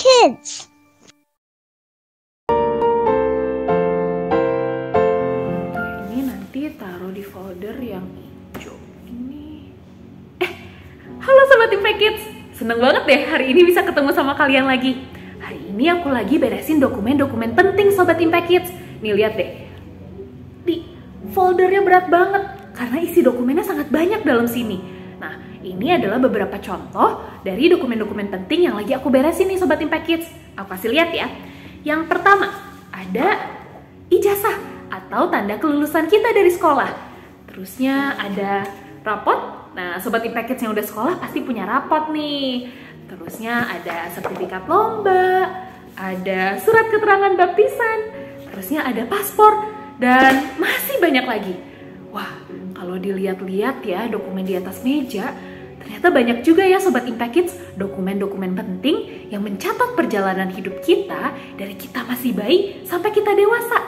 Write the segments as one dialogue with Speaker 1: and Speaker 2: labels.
Speaker 1: Kids.
Speaker 2: Ini nanti taruh di folder yang hijau. Ini. Eh, halo sobat Impact Kids. Seneng banget deh hari ini bisa ketemu sama kalian lagi. Hari ini aku lagi beresin dokumen-dokumen penting sobat Impact Kids. Nih lihat deh. Di foldernya berat banget karena isi dokumennya sangat banyak dalam sini. Nah, ini adalah beberapa contoh dari dokumen-dokumen penting yang lagi aku beresin nih Sobat Impact Kids. Aku kasih lihat ya. Yang pertama, ada ijazah atau tanda kelulusan kita dari sekolah. Terusnya ada rapot. Nah, Sobat Impact Kids yang udah sekolah pasti punya rapot nih. Terusnya ada sertifikat lomba, ada surat keterangan baptisan, terusnya ada paspor, dan masih banyak lagi. Wah, kalau dilihat-lihat ya dokumen di atas meja, ternyata banyak juga ya Sobat Impact Kids dokumen-dokumen penting yang mencatat perjalanan hidup kita dari kita masih bayi sampai kita dewasa.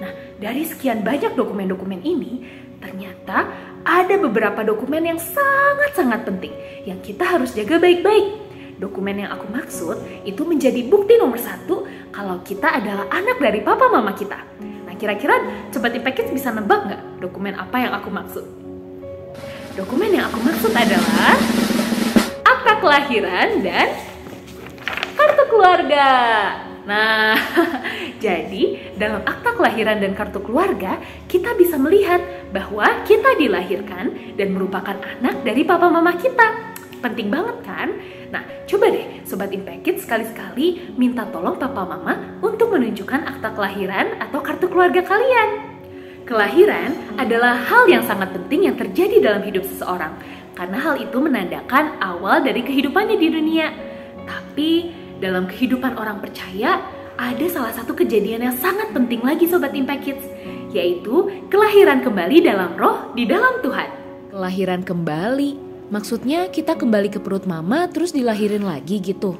Speaker 2: Nah, dari sekian banyak dokumen-dokumen ini, ternyata ada beberapa dokumen yang sangat-sangat penting yang kita harus jaga baik-baik. Dokumen yang aku maksud itu menjadi bukti nomor satu kalau kita adalah anak dari papa mama kita. Nah, kira-kira Sobat Impact Kids bisa nebak nggak dokumen apa yang aku maksud? Dokumen yang aku maksud adalah akta kelahiran dan kartu keluarga. Nah, jadi dalam akta kelahiran dan kartu keluarga, kita bisa melihat bahwa kita dilahirkan dan merupakan anak dari papa mama kita. Penting banget kan? Nah, coba deh Sobat Impact sekali-sekali minta tolong papa mama untuk menunjukkan akta kelahiran atau kartu keluarga kalian. Kelahiran adalah hal yang sangat penting yang terjadi dalam hidup seseorang karena hal itu menandakan awal dari kehidupannya di dunia. Tapi dalam kehidupan orang percaya ada salah satu kejadian yang sangat penting lagi Sobat Impact Kids yaitu kelahiran kembali dalam roh di dalam Tuhan.
Speaker 3: Kelahiran kembali? Maksudnya kita kembali ke perut mama terus dilahirin lagi gitu?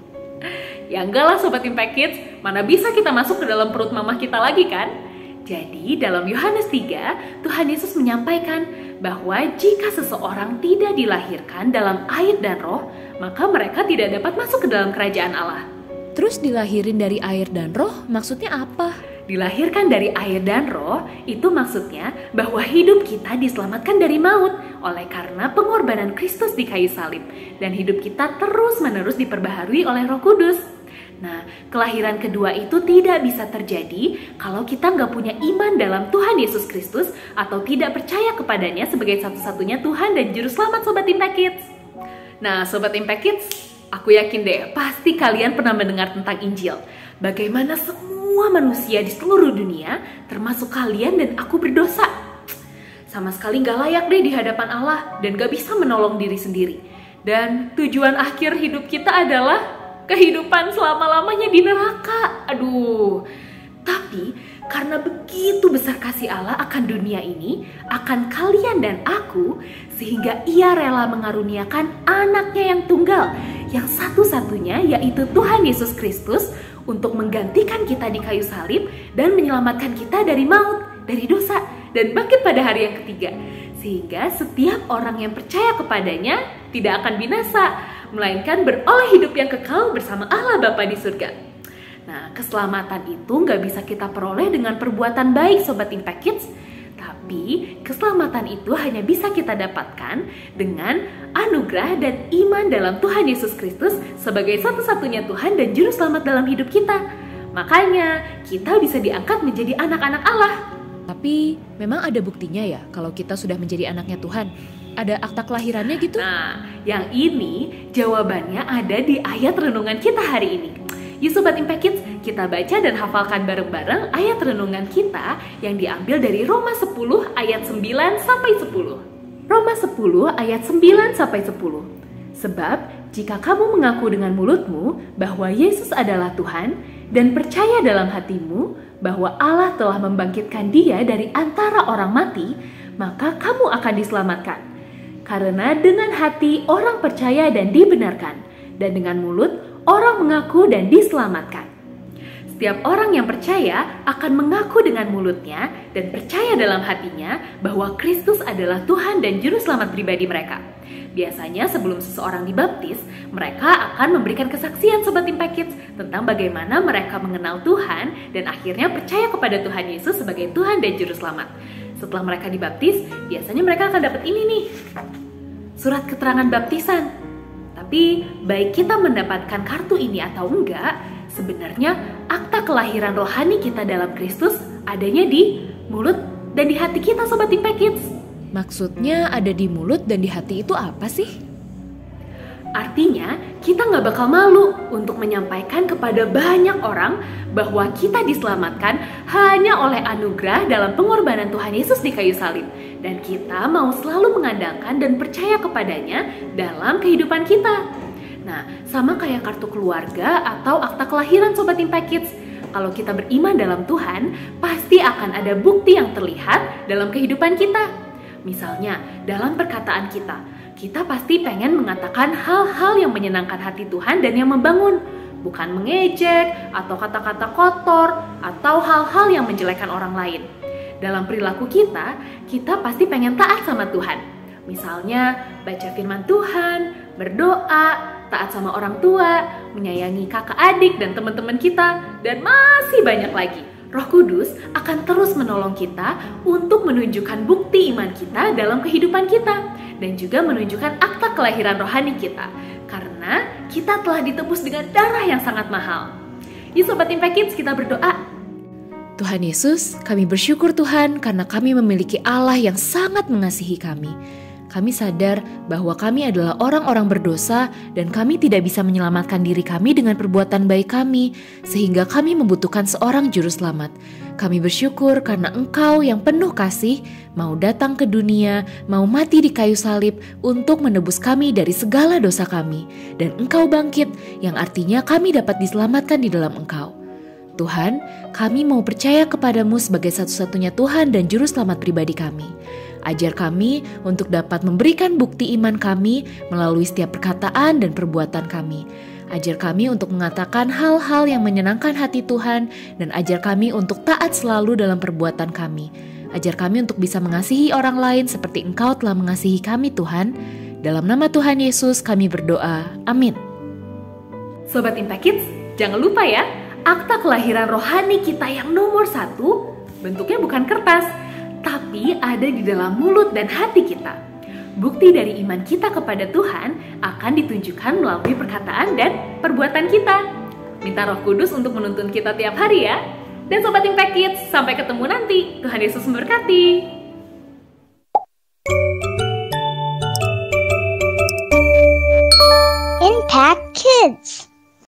Speaker 2: Ya enggak lah Sobat Impact Kids, mana bisa kita masuk ke dalam perut mama kita lagi kan? Jadi dalam Yohanes 3, Tuhan Yesus menyampaikan bahwa jika seseorang tidak dilahirkan dalam air dan roh, maka mereka tidak dapat masuk ke dalam kerajaan Allah.
Speaker 3: Terus dilahirin dari air dan roh maksudnya apa?
Speaker 2: Dilahirkan dari air dan roh itu maksudnya bahwa hidup kita diselamatkan dari maut oleh karena pengorbanan Kristus di kayu salib dan hidup kita terus-menerus diperbaharui oleh Roh Kudus. Nah, kelahiran kedua itu tidak bisa terjadi kalau kita nggak punya iman dalam Tuhan Yesus Kristus atau tidak percaya kepadanya sebagai satu-satunya Tuhan dan Juru Selamat Sobat Impact Kids. Nah, Sobat Impact Kids, aku yakin deh pasti kalian pernah mendengar tentang Injil. Bagaimana semua manusia di seluruh dunia, termasuk kalian dan aku berdosa. Sama sekali nggak layak deh di hadapan Allah dan gak bisa menolong diri sendiri. Dan tujuan akhir hidup kita adalah kehidupan selama-lamanya di neraka. Aduh. Tapi karena begitu besar kasih Allah akan dunia ini, akan kalian dan aku, sehingga ia rela mengaruniakan anaknya yang tunggal, yang satu-satunya yaitu Tuhan Yesus Kristus untuk menggantikan kita di kayu salib dan menyelamatkan kita dari maut, dari dosa, dan bangkit pada hari yang ketiga. Sehingga setiap orang yang percaya kepadanya tidak akan binasa, melainkan beroleh hidup yang kekal bersama Allah Bapa di surga. Nah, keselamatan itu nggak bisa kita peroleh dengan perbuatan baik Sobat Impact Kids, tapi keselamatan itu hanya bisa kita dapatkan dengan anugerah dan iman dalam Tuhan Yesus Kristus sebagai satu-satunya Tuhan dan Juru Selamat dalam hidup kita. Makanya, kita bisa diangkat menjadi anak-anak Allah.
Speaker 3: Tapi memang ada buktinya ya kalau kita sudah menjadi anaknya Tuhan. Ada akta kelahirannya gitu?
Speaker 2: Nah, yang ini jawabannya ada di ayat renungan kita hari ini. Yuk Sobat Impact Kids, kita baca dan hafalkan bareng-bareng ayat renungan kita yang diambil dari Roma 10 ayat 9 sampai 10. Roma 10 ayat 9 sampai 10. Sebab jika kamu mengaku dengan mulutmu bahwa Yesus adalah Tuhan dan percaya dalam hatimu bahwa Allah telah membangkitkan dia dari antara orang mati, maka kamu akan diselamatkan. Karena dengan hati orang percaya dan dibenarkan, dan dengan mulut orang mengaku dan diselamatkan. Setiap orang yang percaya akan mengaku dengan mulutnya dan percaya dalam hatinya bahwa Kristus adalah Tuhan dan Juru Selamat pribadi mereka. Biasanya sebelum seseorang dibaptis, mereka akan memberikan kesaksian Sobat Impact Kids tentang bagaimana mereka mengenal Tuhan dan akhirnya percaya kepada Tuhan Yesus sebagai Tuhan dan Juru Selamat. Setelah mereka dibaptis, biasanya mereka akan dapat ini nih, surat keterangan baptisan. Tapi baik kita mendapatkan kartu ini atau enggak, sebenarnya akta kelahiran rohani kita dalam Kristus adanya di mulut dan di hati kita Sobat Impact Kids.
Speaker 3: Maksudnya ada di mulut dan di hati itu apa sih?
Speaker 2: Artinya, kita nggak bakal malu untuk menyampaikan kepada banyak orang bahwa kita diselamatkan hanya oleh anugerah dalam pengorbanan Tuhan Yesus di kayu salib. Dan kita mau selalu mengandalkan dan percaya kepadanya dalam kehidupan kita. Nah, sama kayak kartu keluarga atau akta kelahiran Sobat Impact Kids. Kalau kita beriman dalam Tuhan, pasti akan ada bukti yang terlihat dalam kehidupan kita. Misalnya, dalam perkataan kita, kita pasti pengen mengatakan hal-hal yang menyenangkan hati Tuhan dan yang membangun, bukan mengejek atau kata-kata kotor atau hal-hal yang menjelekkan orang lain. Dalam perilaku kita, kita pasti pengen taat sama Tuhan. Misalnya, baca firman Tuhan, berdoa, taat sama orang tua, menyayangi kakak adik dan teman-teman kita, dan masih banyak lagi. Roh Kudus akan terus menolong kita untuk menunjukkan bukti iman kita dalam kehidupan kita dan juga menunjukkan akta kelahiran rohani kita karena kita telah ditebus dengan darah yang sangat mahal. Yuk Sobat Impact Kids kita berdoa.
Speaker 3: Tuhan Yesus, kami bersyukur Tuhan karena kami memiliki Allah yang sangat mengasihi kami kami sadar bahwa kami adalah orang-orang berdosa dan kami tidak bisa menyelamatkan diri kami dengan perbuatan baik kami, sehingga kami membutuhkan seorang juru selamat. Kami bersyukur karena Engkau yang penuh kasih mau datang ke dunia, mau mati di kayu salib untuk menebus kami dari segala dosa kami, dan Engkau bangkit, yang artinya kami dapat diselamatkan di dalam Engkau. Tuhan, kami mau percaya kepadamu sebagai satu-satunya Tuhan dan Juru Selamat pribadi kami. Ajar kami untuk dapat memberikan bukti iman kami melalui setiap perkataan dan perbuatan kami. Ajar kami untuk mengatakan hal-hal yang menyenangkan hati Tuhan dan ajar kami untuk taat selalu dalam perbuatan kami. Ajar kami untuk bisa mengasihi orang lain seperti Engkau telah mengasihi kami Tuhan. Dalam nama Tuhan Yesus kami berdoa. Amin.
Speaker 2: Sobat Impact Kids, jangan lupa ya, akta kelahiran rohani kita yang nomor satu bentuknya bukan kertas, tapi ada di dalam mulut dan hati kita. Bukti dari iman kita kepada Tuhan akan ditunjukkan melalui perkataan dan perbuatan kita. Minta Roh Kudus untuk menuntun kita tiap hari ya. Dan Sobat Impact Kids, sampai ketemu nanti. Tuhan Yesus memberkati.
Speaker 1: Impact Kids